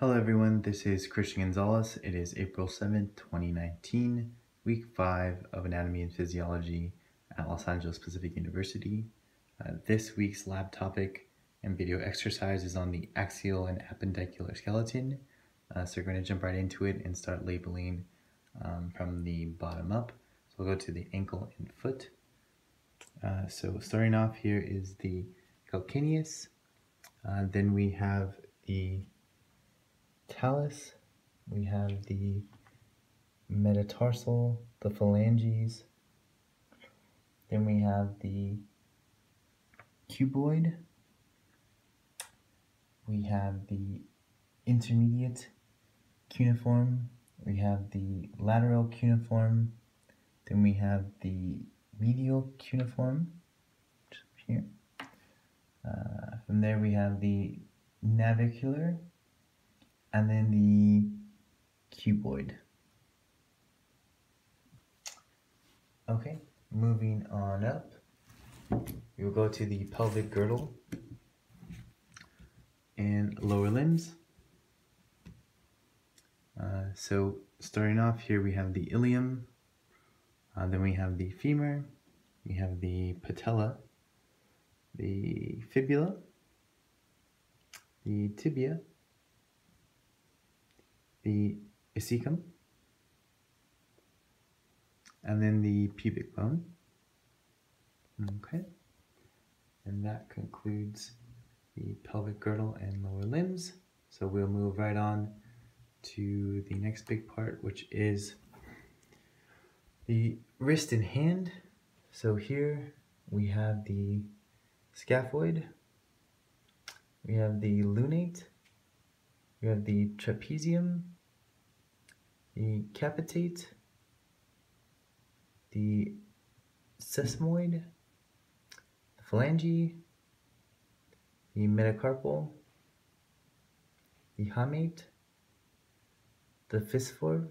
Hello everyone, this is Cristian Gonzales. It is April 7th, 2019, week 5 of Anatomy and Physiology at Los Angeles Pacific University. Uh, this week's lab topic and video exercise is on the axial and appendicular skeleton. Uh, so we're going to jump right into it and start labeling um, from the bottom up. So we'll go to the ankle and foot. Uh, so starting off here is the calcaneus. Uh, then we have the talus. We have the metatarsal, the phalanges. Then we have the cuboid. We have the intermediate cuneiform. We have the lateral cuneiform. Then we have the medial cuneiform, here. Uh, from there we have the navicular and then the cuboid. Okay, moving on up, we will go to the pelvic girdle and lower limbs. Uh, so starting off here we have the ilium, uh, then we have the femur, we have the patella, the fibula, the tibia, the ischium, and then the pubic bone. Okay, and that concludes the pelvic girdle and lower limbs. So we'll move right on to the next big part, which is the wrist and hand. So here we have the scaphoid, we have the lunate, we have the trapezium, the capitate, the sesamoid, the phalange, the metacarpal, the hamate, the fistula,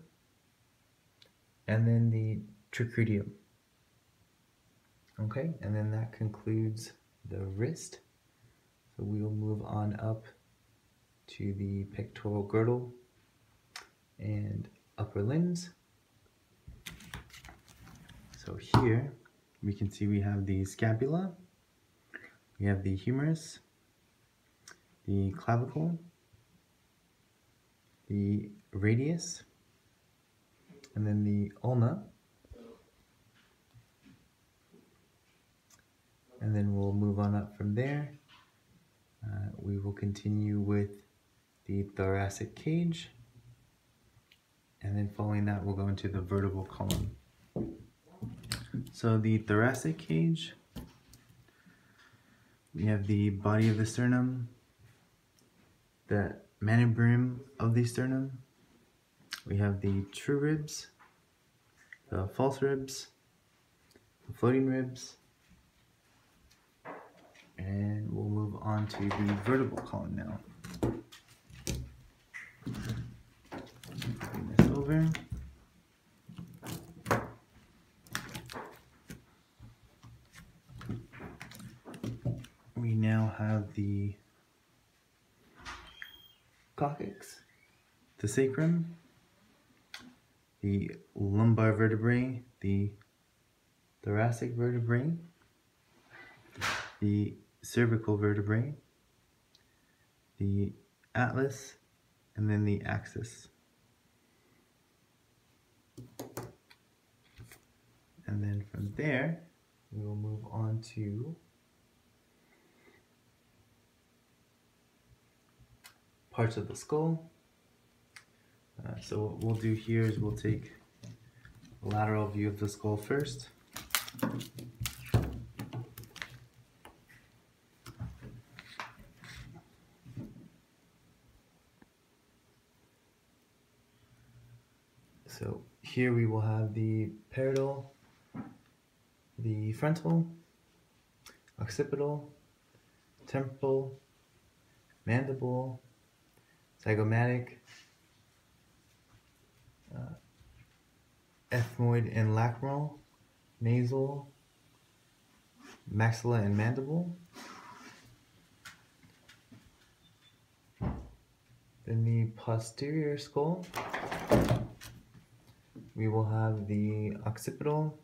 and then the triquetrum. Okay, and then that concludes the wrist. So we will move on up to the pectoral girdle and upper limbs. So here we can see we have the scapula, we have the humerus, the clavicle, the radius, and then the ulna. And then we'll move on up from there. Uh, we will continue with the thoracic cage. And then following that, we'll go into the vertebral column. So the thoracic cage, we have the body of the sternum, the manubrium of the sternum, we have the true ribs, the false ribs, the floating ribs, and we'll move on to the vertebral column now. We now have the coccyx, the sacrum, the lumbar vertebrae, the thoracic vertebrae, the cervical vertebrae, the atlas, and then the axis. And then from there, we will move on to parts of the skull. Uh, so what we'll do here is we'll take a lateral view of the skull first. So here we will have the parietal, the frontal, occipital, temporal, mandible, zygomatic, uh, ethmoid and lacrimal, nasal, maxilla and mandible. In the posterior skull, we will have the occipital,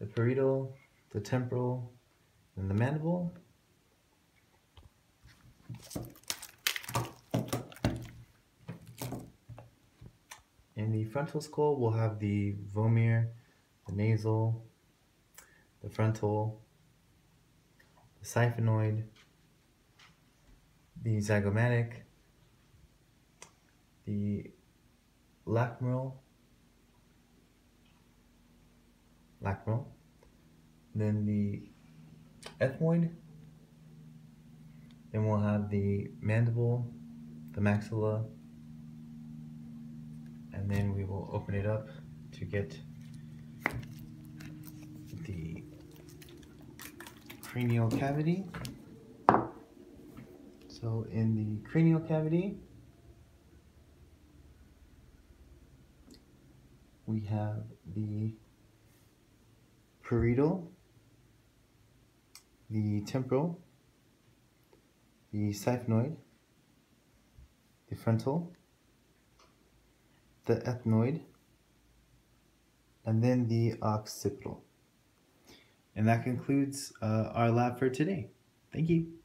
the parietal, the temporal, and the mandible. In the frontal skull, we'll have the vomer, the nasal, the frontal, the sphenoid, the zygomatic, the lacrimal, lacrimal, then the ethmoid, then we'll have the mandible, the maxilla, and then we will open it up to get the cranial cavity. So in the cranial cavity, we have the parietal, the temporal, the sphenoid, the frontal, the ethmoid, and then the occipital. And that concludes uh, our lab for today. Thank you.